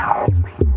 Wow.